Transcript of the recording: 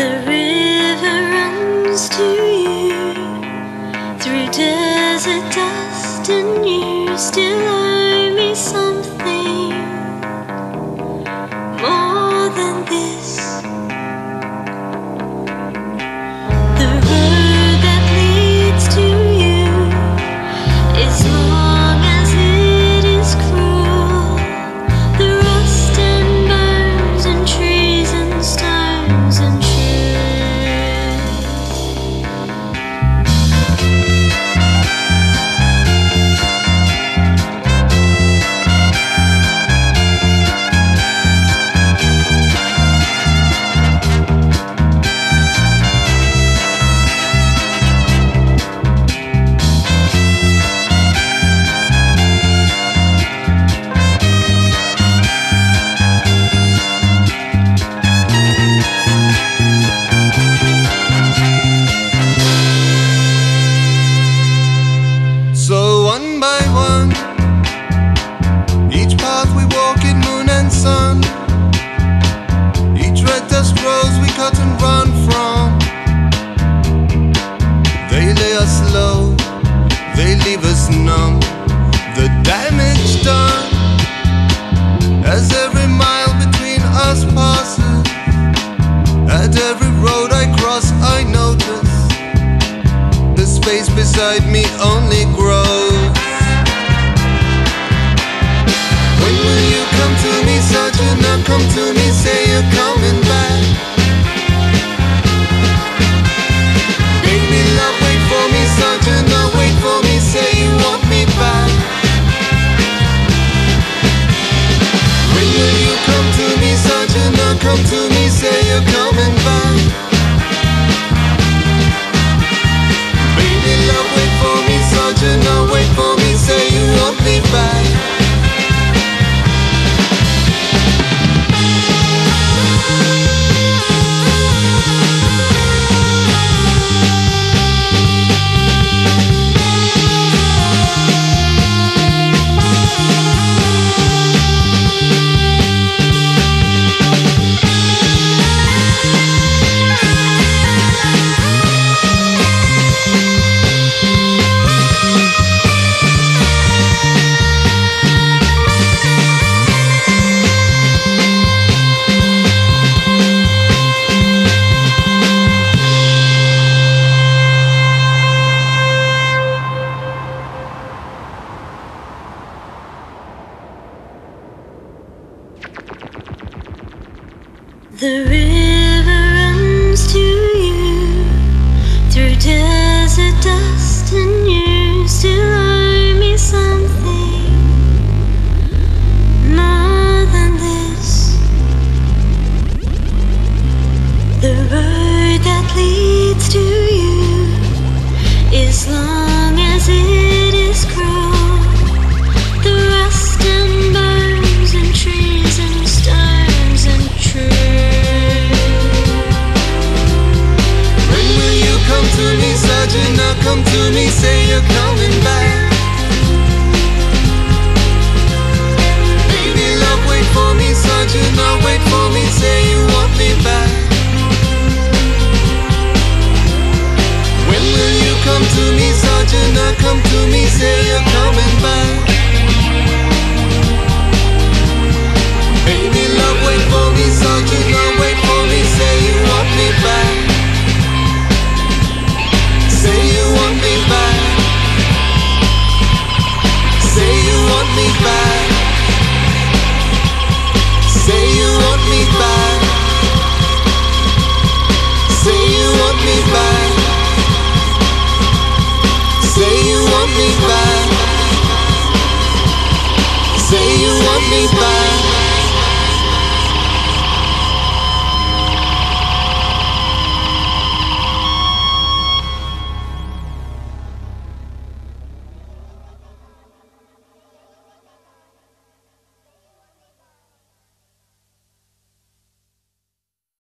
The river runs to you through desert dust, and you still are. cut and run from. They lay us low, they leave us numb. The damage done as every mile between us passes. At every road I cross, I notice the space beside me only grows. When will you come to me, Sergeant? and come to The come to me, say you're coming back. sleep